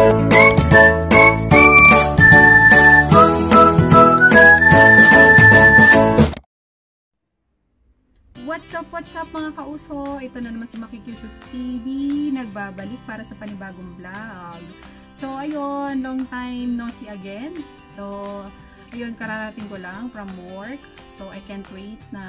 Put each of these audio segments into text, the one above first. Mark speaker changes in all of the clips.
Speaker 1: What's up, what's up mga kauso? Ito na naman si Makikyusuk TV, nagbabalik para sa panibagong vlog. So, ayun, long time no see again. So, ayun, kararating ko lang from work. So, I can't wait na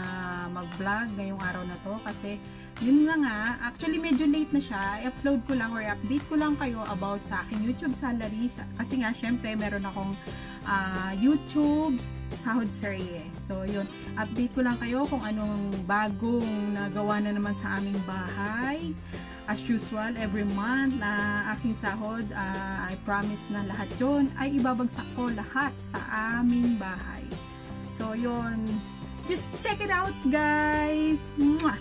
Speaker 1: mag-vlog ngayong araw na to kasi yun nga nga, actually medyo late na siya. I-upload ko lang or i-update ko lang kayo about sa aking YouTube salary. Kasi nga, syempre, meron akong uh, YouTube sahod serye. So, yun. Update ko lang kayo kung anong bagong nagawa na naman sa aming bahay. As usual, every month na aking sahod, uh, I promise na lahat yon ay ibabagsak ko lahat sa aming bahay. So, yun. Just check it out, guys! Mwah!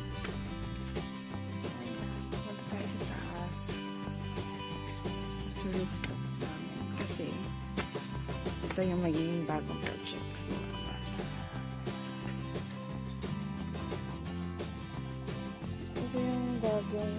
Speaker 2: Ito yung magiging bagong project. So, ito yung bagong,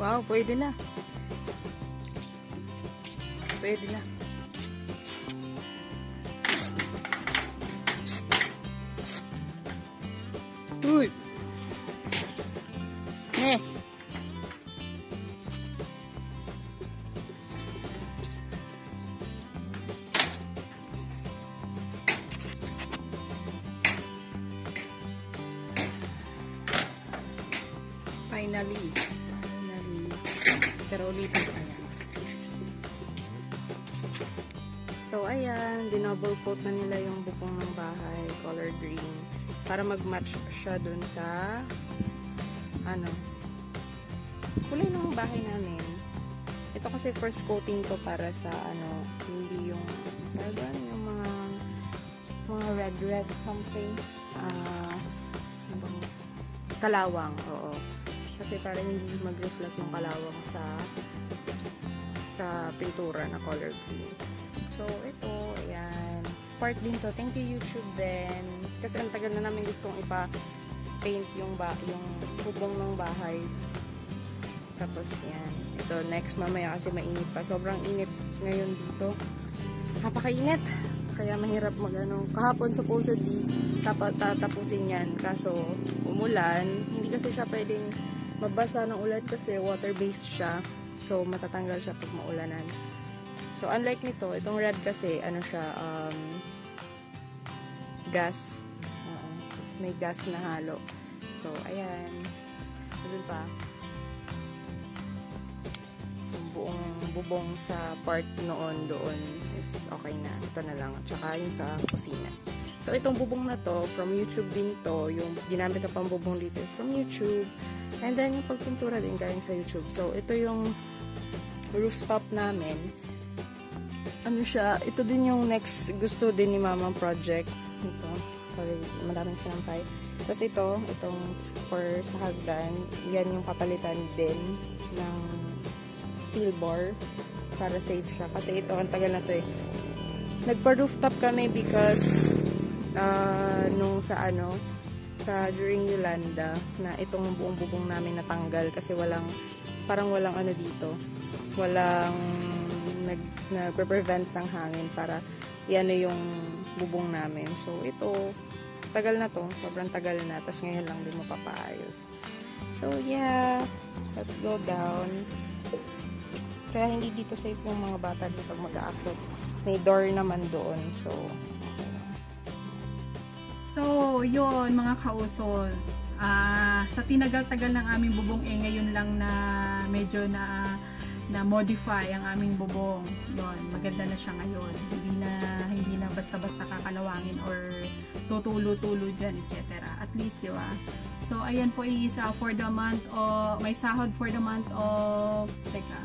Speaker 2: Wow, pwede na. Pwede na. Uy! Finally. Finally. Pero ulitin ko yan. So, ayan. Dinoble coat na nila yung bukong ng bahay. Color green. Para mag-match siya dun sa ano kulay ng bahay namin. Ito kasi first coating ko para sa ano, hindi yung talagang yung mga mga red red something. Ah, uh, kalawang, oo. Kasi para hindi mag-reflect yung kalawang sa sa pintura na color green. So, ito, ayan. Part din to. Thank you, YouTube din. Kasi ang tagal na namin gustong ipa-paint yung, yung bubong ng bahay. Tapos, yan. Ito, next mamaya kasi mainit pa. Sobrang init ngayon dito. Napakainit. Kaya mahirap mag ano. Kahapon supposedly tapat tatapusin yan. Kaso, umulan. Hindi kasi siya pwedeng mabasa ng ulan kasi water-based siya. So, matatanggal siya pag maulanan. So, unlike nito, itong red kasi, ano siya, um, gas. Uh, may gas na halo. So, ayan. Doon pa. Yung buong bubong sa part noon doon is okay na. Ito na lang. Tsaka yung sa kusina. So, itong bubong na to, from YouTube din to. Yung ginamit na pang bubong dito is from YouTube. And then, yung pagpintura din galing sa YouTube. So, ito yung rooftop namin. Ano siya, ito din yung next gusto din ni Mama project. Ito. Sorry, maraming sinampay. Tapos ito, itong for sa hagdan, yan yung papalitan din ng steel bar para safe siya. Kasi ito, ang tagal na to eh. Nagpa-rooftop kami because uh, nung sa ano, sa during Yolanda, na itong buong bubong namin natanggal kasi walang, parang walang ano dito. Walang nag, nagpe-prevent ng hangin para yan yung bubong namin. So, ito, tagal na to. Sobrang tagal na. Tapos ngayon lang din mapapaayos. So, yeah. Let's go down. Kaya hindi dito safe yung mga bata dito mag-a-upload. May door naman doon. So.
Speaker 1: So, yun mga kausol. Ah, sa tinagal-tagal ng aming bubong eh ngayon lang na medyo na na modify ang aming bubong. Yon, maganda na siya ngayon. Hindi na hindi na basta-basta kakalawangin or tutulo-tulo diyan, etc. At least, di ba? So, ayan po is uh, for the month of, may sahod for the month of, teka,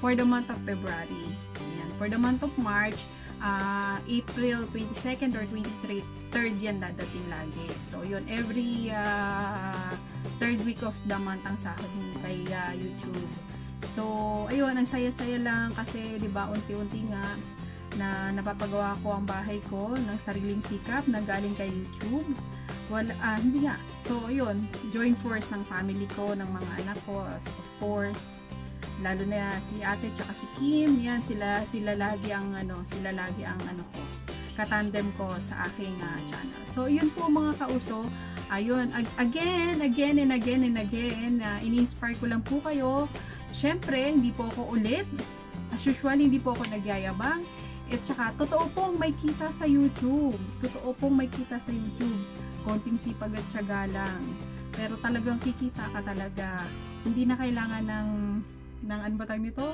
Speaker 1: for the month of February. Ayan. For the month of March, uh, April 22nd or 23rd yan dadating lagi. So, yun, every uh, third week of the month ang sahod kay uh, YouTube. So, ayun, ang saya-saya lang kasi, di ba, unti-unti nga na napapagawa ko ang bahay ko ng sariling sikap na galing kay YouTube. Wala, ah, hindi nga. So, ayun, join force ng family ko, ng mga anak ko, of course, lalo na si ate tsaka si Kim yan sila sila lagi ang ano sila lagi ang ano ko katandem ko sa aking uh, channel. So yun po mga kauso. Ayun ag again again and again and again uh, ini-inspire ko lang po kayo. Syempre hindi po ako ulit. As usual hindi po ako nagyayabang. At saka totoo pong may kita sa YouTube. Totoo pong may kita sa YouTube. Konting sipag at syaga lang. Pero talagang kikita ka talaga. Hindi na kailangan ng ng ano ba tawag nito?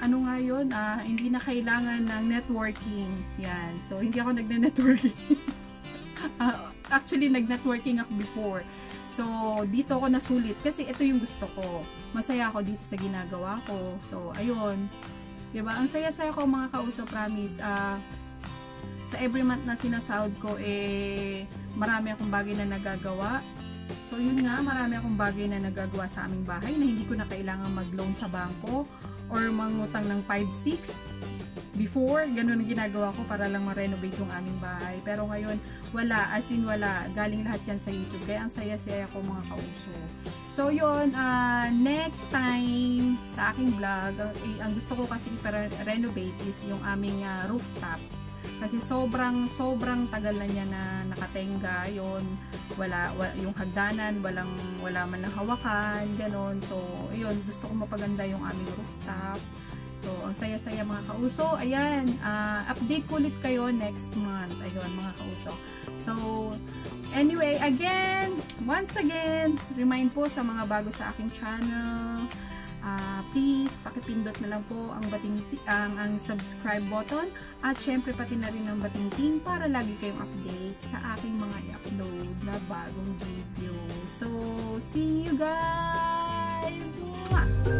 Speaker 1: Ano nga yun? Uh, hindi na kailangan ng networking. Yan. So, hindi ako nagne-networking. uh, actually, nag-networking ako before. So, dito ako nasulit kasi ito yung gusto ko. Masaya ako dito sa ginagawa ko. So, ayun. Diba? Ang saya-saya ko mga kauso, promise. Uh, sa every month na sinasahod ko, eh, marami akong bagay na nagagawa So yun nga, marami akong bagay na nagagawa sa aming bahay na hindi ko na kailangan mag-loan sa bangko or mangutang ng 5-6. Before, ganun ginagawa ko para lang ma-renovate yung aming bahay. Pero ngayon, wala. As in, wala. Galing lahat yan sa YouTube. Kaya ang saya-saya ko mga kauso. So, yun. Uh, next time sa aking vlog, ang, eh, ang gusto ko kasi i-renovate is yung aming uh, rooftop kasi sobrang, sobrang tagal na niya na nakatenga yon wala, wala, yung hagdanan, walang, wala man lang hawakan, ganon. So, ayun, gusto ko mapaganda yung aming rooftop. So, ang saya-saya mga kauso. Ayan, uh, update ko ulit kayo next month. Ayun, mga kauso. So, anyway, again, once again, remind po sa mga bago sa aking channel, uh, please pakipindot na lang po ang bating ang, ang subscribe button at syempre pati na rin ang bating ting para lagi kayong update sa aking mga i-upload na bagong video. So, see you guys! Mwah!